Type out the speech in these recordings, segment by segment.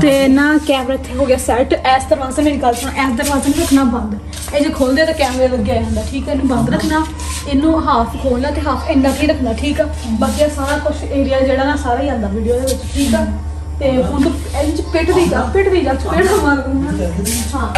ਤੇ ਨਾ ਕੈਮਰਾ ਇੱਥੇ ਹੋ ਗਿਆ ਸੈੱਟ ਇਸ ਦਰਵਾਜ਼ੇ ਮੇਰੀ ਗੱਲ ਸੁਣ, ਇਸ ਦਰਵਾਜ਼ੇ ਨੂੰ ਰੱਖਣਾ ਬੰਦ। ਇਹ ਜੇ ਖੋਲਦੇ ਤਾਂ ਕੈਮਰਾ ਲੱਗਿਆ ਜਾਂਦਾ, ਠੀਕ ਹੈ ਇਹਨੂੰ ਬੰਦ ਰੱਖਣਾ। ਇਹਨੂੰ ਹਾਫ ਖੋਲਣਾ ਤੇ ਹਾਫ ਇੰਨਾ ਕੀ ਰੱਖਣਾ, ਠੀਕ ਆ? ਬਾਕੀ ਇਹ ਸਾਰਾ ਕੁਝ ਏਰੀਆ ਜਿਹੜਾ ਨਾ ਸਾਰਾ ਹੀ ਆਂਦਾ ਵੀਡੀਓ ਦੇ ਵਿੱਚ, ਠੀਕ ਆ? ਤੇ ਹੁਣ ਤੂੰ ਇਹਦੇ ਚ ਪਿੱਟ ਦੀ ਜਾ ਪਿੱਟ ਦੀ ਜਾ ਪਿੱਟ ਮਾਰ ਦੂੰਗਾ ਹਾਂ।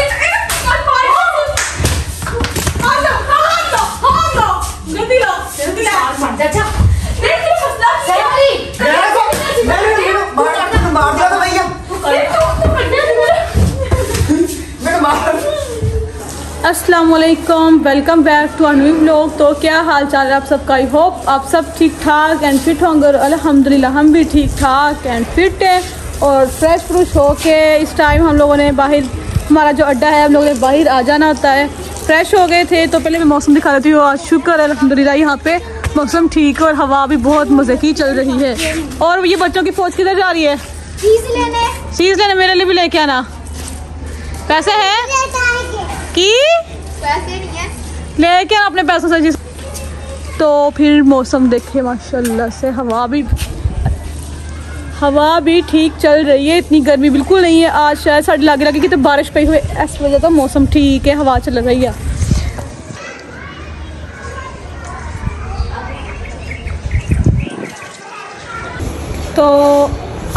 अस्सलाम वालेकुम बैक टू न्यू ब्लॉग तो क्या हाल चाल है आप सबका? आई होप आप सब ठीक ठाक एंड फिट होंगे और अल्हम्दुलिल्लाह हम भी ठीक ठाक एंड फिट हैं और फ्रेश फ्रूश हो के इस टाइम हम लोगों ने बाहर हमारा जो अड्डा है हम लोगों ने बाहर आ जाना होता है। फ्रेश हो गए थे तो पहले मैं मौसम दिखा देती हूँ। आज शुक्र अल्हम्दुलिल्लाह यहाँ पे मौसम ठीक है और हवा भी बहुत मज़े की चल रही है। और ये बच्चों की फौज किधर जा रही है? चीज़ लेने। चीज़ लेने मेरे लिए भी लेके आना। पैसे है? की? पैसे नहीं है। लेके पैसों से जिस तो फिर मौसम देखे, माशाल्लाह से हवा भी हवा भी ठीक चल रही है, इतनी गर्मी बिल्कुल नहीं है। आज शायद साढ़े लग रहा कि तो बारिश पई हुई, इस वजह तो मौसम ठीक है, हवा चल रही है। तो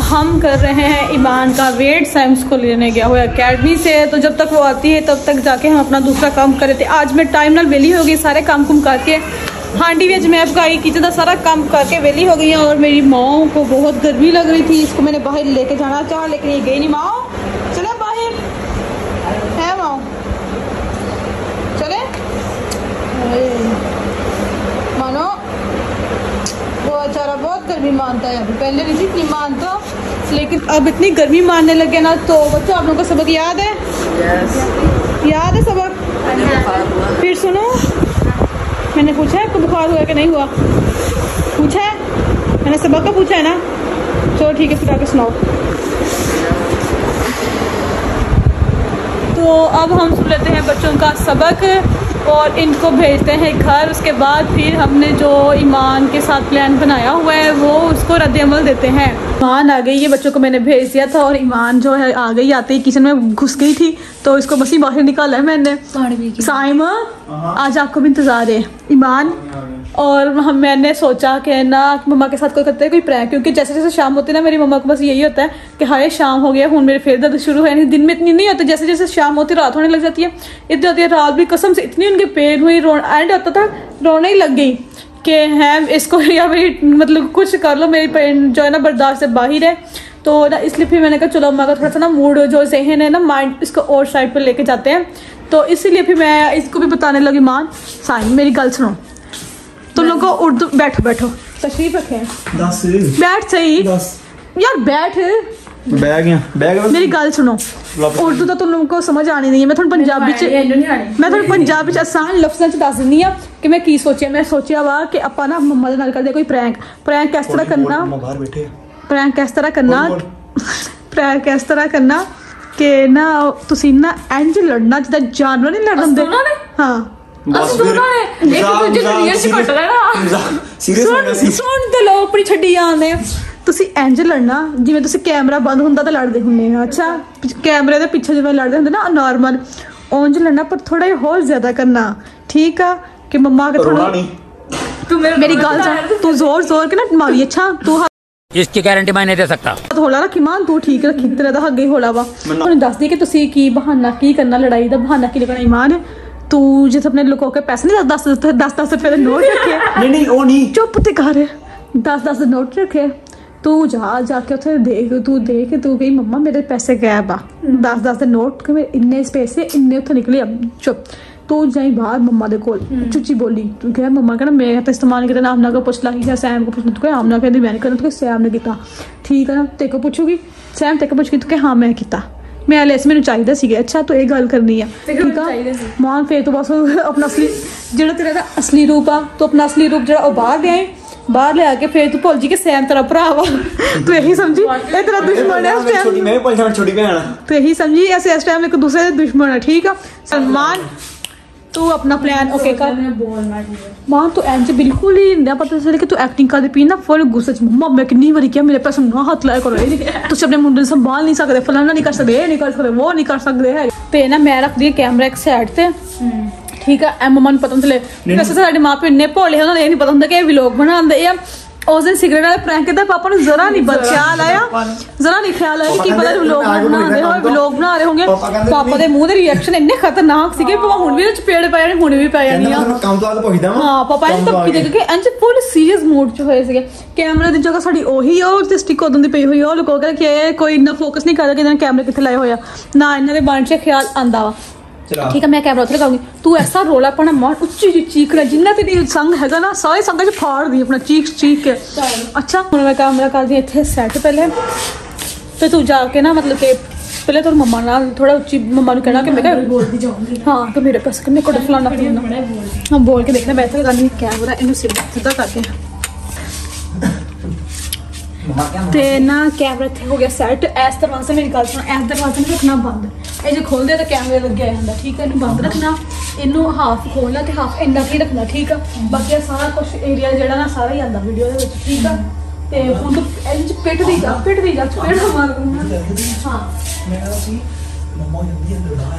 हम कर रहे हैं ईमान का वेट साइंस को लेने गया हुआ अकेडमी से। तो जब तक वो आती है, तब तक जाके हम अपना दूसरा काम कर रहे थे आज मैं टाइम नाल वेली हो गई, सारे काम कुम करके। हांडी वेज मैं पकाई किचन का सारा काम करके वेली हो गई और मेरी माओ को बहुत गर्मी लग रही थी, इसको मैंने बाहर लेके जाना चाहा, लेकिन ये गई नहीं माओ चले बाहर है माओ चले अरे, मानो वो बेचारा बहुत गर्मी मानता है। अभी पहले नहीं थी इतनी मानता लेकिन अब इतनी गर्मी मानने लगे ना तो बच्चों आप लोगों को सबक याद है? Yes. याद है सबक? फिर सुनो। मैंने पूछा है आपको बुखार हुआ कि नहीं हुआ? पूछा है? मैंने सबक का पूछा है ना? चलो ठीक है फिर आगे सुनाओ। तो अब हम सुन लेते हैं बच्चों का सबक। और इनको भेजते हैं घर। उसके बाद फिर हमने जो ईमान के साथ प्लान बनाया हुआ है वो उसको रद्द अमल देते हैं। ईमान आ गई ये बच्चों को मैंने भेज दिया था और ईमान जो है आ गई आते ही किचन में घुस गई थी। तो इसको बस ही बाहर निकाला है मैंने। साइम आज आपको भी इंतज़ार है। ईमान और हम मैंने सोचा कि ना मम्मा के साथ कोई करते हैं, कोई प्रैंक, क्योंकि जैसे जैसे शाम होती है ना, मेरी मम्मा को बस यही होता है कि हाय, शाम हो गया हूँ मेरे फिर दर्द शुरू है दिन में इतनी नहीं होती, जैसे जैसे शाम होती रात होने लग जाती है, इतनी होती है, रात भी कसम से इतनी उनके पेन हुई, रो एंड होता था, रोने ही लग गई, कि है, इसको या भाई मतलब कुछ कर लो, मेरी पेन जो है ना, बर्दाश्त से बाहर है तो ना, इसलिए फिर मैंने कहा, चलो अम्मा का थोड़ा सा ना मूड जो जहन है ना माइंड इसको और साइड पर लेके जाते हैं तो इसीलिए फिर मैं इसको भी बताने लगी मान साइन, मेरी गल सुनो। तुम लोग को उर्दू बैठो बैठो तशरीफ रखें ਦੱਸ बैठ सही ਦੱਸ यार बैठ ਬਹਿ ਗਿਆ ਬਹਿ ਗਿਆ मेरी गल सुनो उर्दू तो तुम लोगों को समझ आनी नहीं है मैं थोड़ी पंजाबी च ਮੈਂ ਤੁਹਾਨੂੰ ਪੰਜਾਬੀ ਚ ਆਸਾਨ ਲਫ਼ਜ਼ਾਂ ਚ ਦੱਸ ਦਿੰਦੀ ਆ ਕਿ ਮੈਂ ਕੀ ਸੋਚਿਆ ਮੈਂ ਸੋਚਿਆ ਵਾ ਕਿ ਆਪਾਂ ਨਾ ਮੰਮਾ ਦੇ ਨਾਲ ਕਰਦੇ ਕੋਈ ਪ੍ਰੈਂਕ ਪ੍ਰੈਂਕ ਕਿਸ ਤਰ੍ਹਾਂ ਕਰਨਾ ਮੈਂ ਬਾਹਰ ਬੈਠੇ ਆ। ਪ੍ਰੈਂਕ ਕਿਸ ਤਰ੍ਹਾਂ ਕਰਨਾ ਬੋਲ, ਪ੍ਰੈਂਕ ਕਿਸ ਤਰ੍ਹਾਂ ਕਰਨਾ ਕਿ ਨਾ ਤੁਸੀਂ ਨਾ ਇੰਜ ਲੜਨਾ ਜਿੱਦਾਂ ਜਾਨਵਰ ਨਹੀਂ ਲੜਨ ਦੇ ਹਾਂ ਬਸ ਫਿਰ ਇੱਕ ਦੂਜੇ ਨੂੰ ਰੀਅਲ ਚ ਕੱਟ ਲੈਣਾ ਸੀਰੀਅਸ ਹੋ ਗਿਆ ਸੁਣ ਸੀ ਸੁਣ ਤੇ ਲੋ ਆਪਣੀ ਛੱਡੀ ਜਾਂਦੇ ਆ ਤੁਸੀਂ ਇੰਜ ਲੜਨਾ ਜਿਵੇਂ ਤੁਸੀਂ ਕੈਮਰਾ ਬੰਦ ਹੁੰਦਾ ਤਾਂ ਲੜਦੇ ਹੁੰਦੇ ਆ ਅੱਛਾ ਪਿੱਛ- ਕੈਮਰੇ ਦੇ ਪਿੱਛੇ ਜਿਵੇਂ ਲੜਦੇ ਹੁੰਦੇ ਨਾ ਨਾਰਮਲ ਉਂਝ ਲੜਨਾ ਪਰ ਥੋੜਾ ਜਿਹਾ ਹੋਰ ਜ਼ਿਆਦਾ ਕਰਨਾ ਠੀਕ ਆ ਕਿ ਮੰਮਾ ਕੇ ਰੋਣਾ ਥੋੜਾ ਨਹੀਂ ਤੂੰ ਮੇਰੀ ਗੱਲ ਸੁਣ ਤੂੰ ਜ਼ੋਰ ਜ਼ੋਰ ਕੇ ਨਾ ਮਾਰੀ ਅੱਛਾ ਤੂੰ इसकी गारंटी मैं नहीं दे सकता ਹੋਲਾ ਰੱਖੀ ਮਾਂ ਤੂੰ ਠੀਕ ਰੱਖੀ ਤੇਰਾ ਤਾਂ ਅੱਗੇ ਹੋਲਾ ਵਾ ਤੁਹਾਨੂੰ ਦੱਸਦੀ ਕਿ ਤੁਸੀਂ ਕੀ ਬਹਾਨਾ ਕੀ ਕਰਨਾ ਲੜਾਈ ਦਾ ਬਹਾਨਾ ਕੀ ਲੱਗਣਾ ਇਮਾਨ तू जिस अपने लोगों के पैसे नहीं दस दस दस दस रुपए नोट रखे। नहीं नहीं वो नहीं। चुप ते कर। दस दस नोट रखे। तू जा जाके उसे देख तू देख तू कही मम्मा मेरे पैसे गायब आ। दस दस नोट मेरे इन्ने पैसे इन्ने उ निकले। चुप। तू जाई बाहर मम्मा को हम्म। चुची बोली तू कह मम्मा कहना मैं तो इस्तेमाल कर आम ना को पुछ ला या सैम को पुछना तू कह आम ना कहती मैंने करना तू कह सैम ने किया ठीक है ना? तेको पुछूगी? सैम तेको पुछगी तू कह हाँ मैं किया ਮੈਂ ਲੈਸ ਮੈਨੂੰ ਚਾਹੀਦਾ ਸੀਗਾ। ਅੱਛਾ ਤੂੰ ਇਹ ਗੱਲ ਕਰਨੀ ਆ। ਠੀਕ ਆ? ਮਾਨ ਫੇਰ ਤੂੰ ਬਸ ਆਪਣਾ ਅਸਲੀ ਜਿਹੜਾ ਤੇਰਾ ਦਾ ਅਸਲੀ ਰੂਪ ਆ ਤੂੰ ਆਪਣਾ ਅਸਲੀ ਰੂਪ ਜਿਹੜਾ ਉਹ ਬਾਹਰ ਲਿਆਏ ਬਾਹਰ ਲਿਆ ਕੇ ਫੇਰ ਤੂੰ ਭੁੱਲ ਜੀ ਕਿ ਸੈਮ ਤੇਰਾ ਭਰਾ ਵਾ। ਤੂੰ ਇਹੀ ਸਮਝੀ? ਇਹ ਤੇਰਾ ਦੁਸ਼ਮਣ ਹੈ ਇਸ ਛੋਟੀ ਟਾਈਮ ਮੈਂ ਵੀ ਪੰਜ ਛੋਟੀ ਭੈਣ ਆ। ਤੂੰ ਇਹੀ ਸਮਝੀ? ਐਸੇ ਇਸ ਟਾਈਮ ਇੱਕ ਦੂਸਰੇ ਦੇ ਦੁਸ਼ਮਣ ਹੈ ਠੀਕ ਆ? ਸਲਮਾਨ ਤੂੰ ਆਪਣਾ ਪਲਾਨ ਓਕੇ ਕਰ। ਮੈਂ ਤੂੰ ਇੰਜ ਬਿਲਕੁਲ ਹੀ ਨਹੀਂ ਪਤਾ ਚੱਲੇ ਕਿ ਤੂੰ ਐਕਟਿੰਗ ਕਰਦੀ ਪਈ ਨਾ ਫੁੱਲ ਗੁੱਸੇ ਚ। ਮੰਮਾ ਮੈਂ ਕਿੰਨੀ ਵਾਰੀ ਕਿਹਾ ਮੇਰੇ ਪੈਸੇ ਨਾ ਹੱਥ ਲਾਇਆ ਕਰੋ ਇਹ ਨਹੀਂ। ਤੁਸੀਂ ਆਪਣੇ ਮੁੰਡੇ ਨੂੰ ਸੰਭਾਲ ਨਹੀਂ ਸਕਦੇ ਫਲਾਣਾ ਨਹੀਂ ਕਰ ਸਕਦੇ ਇਹ ਨਹੀਂ ਕਰ ਸਕਦੇ ਉਹ ਨਹੀਂ ਕਰ ਸਕਦੇ ਹੈ। ਤੇ ਨਾ ਮੈਂ ਰੱਖਦੀ ਹਾਂ ਕੈਮਰਾ ਇੱਕ ਸਾਈਡ ਤੇ। ਠੀਕ ਆ ਐ ਮਮਾ ਨੂੰ ਪਤਾ ਹੁੰਦਾ ਵੈਸੇ ਤਾਂ ਸਾਡੇ ਮਾਪੇ ਇੰਨੇ ਭੋਲੇ ਉਹਨਾਂ ਨੂੰ ਇਹ ਨਹੀਂ ਪਤਾ ਹੁੰਦਾ ਕਿ ਇਹ ਵਲੌਗ ਬਣਾਉਂਦੇ ਆ। ਉਸ ਦਿਨ ਸਿਗਰਟ ਵਾਲੇ ਪ੍ਰੈਂਕ ਕੀਤਾ ਪਾਪਾ ਨੂੰ ਜ਼ਰਾ ਨਹੀਂ ਖਿਆਲ ਆਇਆ? ਜ਼ਰਾ ਨਹੀਂ ਖਿਆਲ ਆਇਆ ਕਿ ਪਤਾ ਵਲੌਗ ਬਣਾਉਂਦੇ ਹੋਏ ਵਲੌਗ ਬਣਾ ਰਹੇ ਹੋਣਗੇ। ਪਾਪਾ ਦੇ ਮੂੰਹ ਦੇ ਰਿਐਕਸ਼ਨ ਇੰਨੇ ਖਤਰਨਾਕ ਸੀਗੇ ਪਾਪਾ ਹੁਣ ਵੀ ਵਿੱਚ ਪੇੜ ਪੈ ਜਾਣੇ ਹੁਣ ਵੀ ਪੈ ਜਾਣੀਆਂ ਮੈਂ ਕੰਮ ਤੋਂ ਆ ਵਾਂ ਹਾਂ ਪਾਪਾ ਨੇ ਕੰਮ ਤੋਂ ਆ ਧੱਕੀ ਦੇ ਕੇ। ਅੰਜ ਫੁੱਲ ਸੀਰੀਅਸ ਮੂਡ 'ਚ ਹੋਏ ਸੀਗੇ। ਕੈਮਰੇ ਦੀ ਜਗ੍ਹਾ ਸਾਡੀ ਉਹੀ ਆ ਉਹ ਤੇ ਸਟਿਕ ਉਦੋਂ ਦੀ ਪਈ ਹੋਈ ਆ ਉਹ ਲੋਕੋ ਕਹਿੰਦੇ ਕਿ ਇਹ ਕੋਈ ਇੰਨਾ ਫੋਕਸ ਨਹੀਂ ਕਰਦਾ ਕਿ ਇਹਨਾਂ ਕੈਮਰੇ ਕਿੱਥੇ ਲਾਏ ਹੋਏ ਆ ਨਾ ਇਹਨਾਂ ਦੇ ਮਨ 'ਚ ਖਿਆਲ ਆਂਦਾ ਵਾ। ਠੀਕ ਹੈ ਮੈਂ ਕੈਮਰਾ ਉੱਥੇ ਲਗਾਉਂਗੀ ਤੂੰ ਐਸਾ ਰੋਲਾ ਪਾਣਾ ਮਾਰ ਉੱਚੀ ਉੱਚੀ ਚੀਕ ਰਿਹਾ ਜਿੰਨਾ ਤੇਰੀ ਸੰਗ ਹੈਗਾ ਨਾ ਸਾਰੇ ਸੰਗਾਂ 'ਚ ਫਾੜਦੀ ਆਪਣਾ ਚੀਕ ਚੀਕ ਕੇ। ਅੱਛਾ ਹੁਣ ਮੈਂ ਕੈਮਰਾ ਕਰਦੀ ਇੱਥੇ ਸੈੱਟ ਪਹਿਲੇ। ਤੇ ਤੂੰ ਜਾ ਕੇ ਨਾ ਮਤਲਬ ਕਿ ਪਹਿਲੇ ਤੇਰੀ ਮੰਮਾ ਨਾਲ ਥੋੜਾ ਉੱਚੀ ਮੰਮਾ ਨੂੰ ਕਹਿਣਾ ਕਿ ਮੈਂ ਕਿਹਾ ਬੋਲਦੀ ਜਾਊਂਗੀ। ਹਾਂ ਕਿ ਮੇਰੇ ਪਾਸ ਕਿੰਨੇ ਕੋਡ ਫਲਾਣਾ ਫਲਾਣਾ ਹਾਂ ਬੋਲ ਕੇ ਦੇਖਣਾ ਬੈਠਾ ਕਰਨੀ ਕੈਮਰਾ ਇਹਨੂੰ ਸਿੱਧਾ ਸਿੱਧਾ ਕਰਕੇ। ਤੇ ਨਾ ਕੈਮਰਾ ਇੱਥੇ ਹੋ ਗਿਆ ਸੈੱਟ ਇਸ ਤਰ੍ਹਾਂ ਸੇ ਮੇਰੀ ਗੱਲ ਸੁਣ ਇਸ ਦਰਵਾਜ਼ੇ ਨੂੰ ਰੱਖਣਾ ਬੰਦ। ਇਹ ਜੇ ਖੋਲਦੇ ਤਾਂ ਕੈਮਰਾ ਲੱਗਿਆ ਜਾਂਦਾ ਠੀਕ ਹੈ ਇਹਨੂੰ ਬੰਦ ਰੱਖਣਾ ਇਹਨੂੰ ਹਾਫ ਖੋਲਣਾ ਤੇ ਹਾਫ ਇੰਨਾ ਕੀ ਰੱਖਣਾ ਠੀਕ ਆ? ਬਾਕੀ ਸਾਰਾ ਕੁਝ ਏਰੀਆ ਜਿਹੜਾ ਨਾ ਸਾਰਾ ਹੀ ਆਂਦਾ ਵੀਡੀਓ ਦੇ ਵਿੱਚ ਠੀਕ ਆ? ਤੇ ਹੁਣ ਤੂੰ ਇਹ ਚ ਪਿੱਟ ਦੀ ਜਾ ਪਿੱਟ ਦੀ ਜਾ ਪਿੱਟ ਮਾਰ ਹਾਂ। ਮੰਮਾ ਜਲਦੀ ਅੰਦਰ ਬਾਹਰ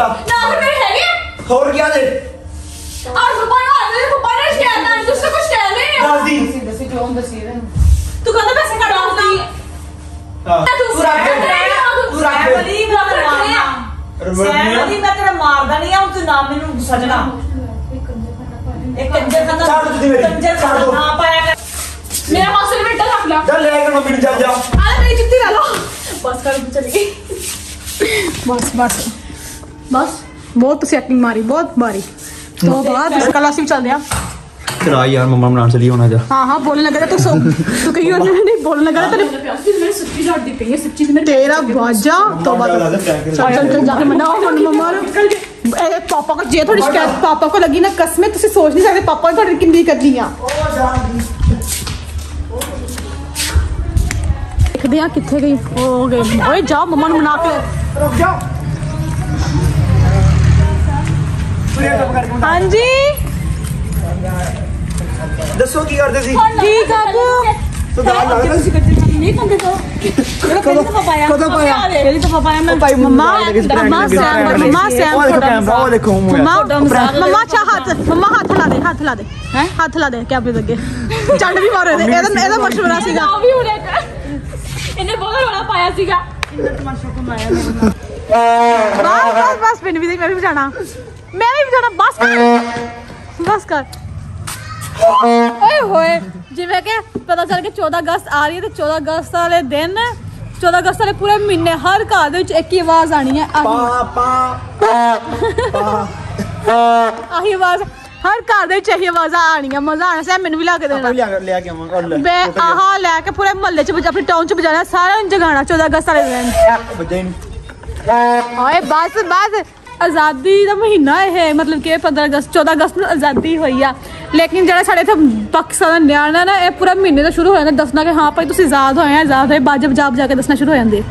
ਨਾ ਹੁਣ ਮਾਰਦਾ ਹੋਰ ਕੀ ਆ ਦੇ? ਦੱਸ ਦੀ ਦੱਸੀ ਕਿਉਂ ਦੱਸੀ ਰਹੇ ਤੂੰ ਕਹਿੰਦਾ ਪੈਸੇ ਕਢਾਉਂਦੀ ਹਾਂ। ਤੂੰ ਰੱਖ ਦੇ। ਤੂੰ ਰੱਖ ਦੇ। ਬਲੀ ਮੈਂ ਸੈਮ ਬਲੀ ਮੈਂ ਤੇਰਾ ਮਾਰਦਾ ਨਹੀਂ ਆ ਹੁਣ ਤੂੰ ਨਾਮ ਮੈਨੂੰ ਸਜਣਾ। ਇਹ ਕੰਜਰ ਖਾਨਾ ਛੱਡ ਦਿੱਤੀ ਮੇਰੀ। ਕੰਜਰ ਛੱਡ ਦਿਓ। ਖਾਨਾ ਪਾਇਆ ਕਰ। ਮੇਰਾ ਮਾਸਟਰ ਬੇਟਾ ਰੱਖ ਲਾ ਚੱਲ ਲੈ ਕੇ ਮੰਮੀ ਨੂੰ ਚੱਲ ਜਾ। ਆਲੇ ਮੇਰੀ ਜੁੱਤੀ ਲਾ ਲਓ। ਬਸ ਕਰ ਚਲੀ ਗਈ। ਬਸ ਬਸ। बस। बहुत तो एक्टिंग मारी बहुत मारी। तो बाद कल असी चल दिया चला यार मम्मा बनान चली होना जा। हाँ हाँ बोलने लगा तू सो तू कहियो नहीं बोलने लगा तेरे मैंने सच्ची झाड़ दी पई है सच्ची में तेरा बाजा तो तौबा चल चल जाके मनाओ मन मम्मा ए पापा को जे थोड़ी शिकायत पापा को लगी ना कसमें तुसे सोच नहीं सकते पापा ने थोड़ी किंदी कर दी। हाँ देखदे किथे गई ओ गए। ओए जाओ मम्मा नु मना के। रुक जाओ। ਹਾਂਜੀ। ਦੱਸੋ ਕੀ ਕਰਦੇ ਸੀ? ਠੀਕ ਆ ਤੂੰ ਦਾਲ ਲਾ ਦੇ ਨਹੀਂ ਕੰਦੇ ਤੋਂ। ਜਿਹੜਾ ਪਹਿਲਾਂ ਤਾਂ ਪਾਇਆ। ਕਦੋਂ ਪਾਇਆ? ਪਹਿਲੀ ਤਾਂ ਪਾਇਆ ਮੈਂ। ਭਾਈ ਮੰਮਾ ਮੰਮਾ ਸੈਮ ਮੰਮਾ। ਸੈਮ ਉਹ ਦੇਖੋ ਕੈਮਰਾ ਉਹ ਦੇਖੋ ਮੂੰਹ ਮੰਮਾ ਮੰਮਾ ਚਾ ਹੱਥ ਮੰਮਾ ਹੱਥ ਲਾ ਦੇ ਹੱਥ ਲਾ ਦੇ। ਹੈ? ਹੱਥ ਲਾ ਦੇ ਕੈਮਰੇ ਦੇ ਅੱਗੇ ਚੱਲ ਵੀ ਮਾਰੋ ਇਹਦੇ। ਇਹਦਾ ਇਹਦਾ ਮਸ਼ਵਰਾ ਸੀਗਾ। ਆ ਵੀ ਹੁਣੇ ਇਹਨੇ ਬਹੁਤ ਪਾਇਆ ਸੀਗਾ। ਬਸ ਬਸ ਬਸ ਮੈਨੂੰ ਵੀ ਦੇ ਮੈਂ ਵੀ ਜਾਣਾ। ਮੈਂ ਵੀ ਜਾਣਾ ਬਸ ਕਰ। ਬਸ ਕਰ। ਓਏ ਹੋਏ ਜਿਵੇਂ ਕਿ ਪਤਾ ਚੱਲ ਕੇ 14 ਅਗਸਤ ਆ ਰਹੀ ਹੈ ਤੇ 14 ਅਗਸਤ ਵਾਲੇ ਦਿਨ 14 ਅਗਸਤ ਵਾਲੇ ਪੂਰੇ ਮਹੀਨੇ ਹਰ ਘਰ ਦੇ ਵਿੱਚ ਇੱਕ ਹੀ ਆਵਾਜ਼ ਆਣੀ ਹੈ ਆਹੀ ਪਾ ਪਾ ਆਹੀ ਆਵਾਜ਼ ਹਰ ਘਰ ਦੇ ਵਿੱਚ ਇਹੀ ਆਵਾਜ਼ਾਂ ਆਣੀਆਂ ਮਜ਼ਾ ਆਣਾ ਸੈ ਮੈਨੂੰ ਵੀ ਲਾ ਕੇ ਦੇਣਾ। ਲਿਆ ਲਿਆ ਕੇ ਲੈ ਮੈਂ ਆਹ ਲੈ ਕੇ ਪੂਰੇ ਮਹੱਲੇ ਚ ਆਪਣੀ ਟਾਊਨ ਚ ਵਜਾਣਾ ਸਾਰਿਆਂ ਨੂੰ ਜਗਾਣਾ 14 ਅਗਸਤ ਵਾਲੇ ਦਿਨ। ਬੱਜਾ ਹੀ ਨਹੀਂ ਹਾਏ ਬਸ ਬਸ। ਆਜ਼ਾਦੀ ਦਾ ਮਹੀਨਾ ਇਹ, ਮਤਲਬ ਕਿ 15 ਅਗਸਤ 14 ਅਗਸਤ ਨੂੰ ਆਜ਼ਾਦੀ ਹੋਈ ਆ। ਲੇਕਿਨ ਜਿਹੜਾ ਸਾਡੇ ਇੱਥੇ ਪਾਕਿਸਤਾਨ ਦਾ ਨਿਆਣਾ ਨਾ, ਇਹ ਪੂਰਾ ਮਹੀਨੇ ਦਾ ਸ਼ੁਰੂ ਹੋ ਜਾਂਦਾ ਦੱਸਣਾ ਕਿ ਹਾਂ ਭਾਈ ਤੁਸੀਂ ਆਜ਼ਾਦ ਹੋਏ ਆ, ਆਜ਼ਾਦ ਹੋਏ ਬਾਜਬ ਜਾਬ ਜਾ ਕੇ ਦੱਸਣਾ ਸ਼ੁਰੂ ਹੋ ਜਾਂਦੇ।